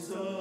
Jesus.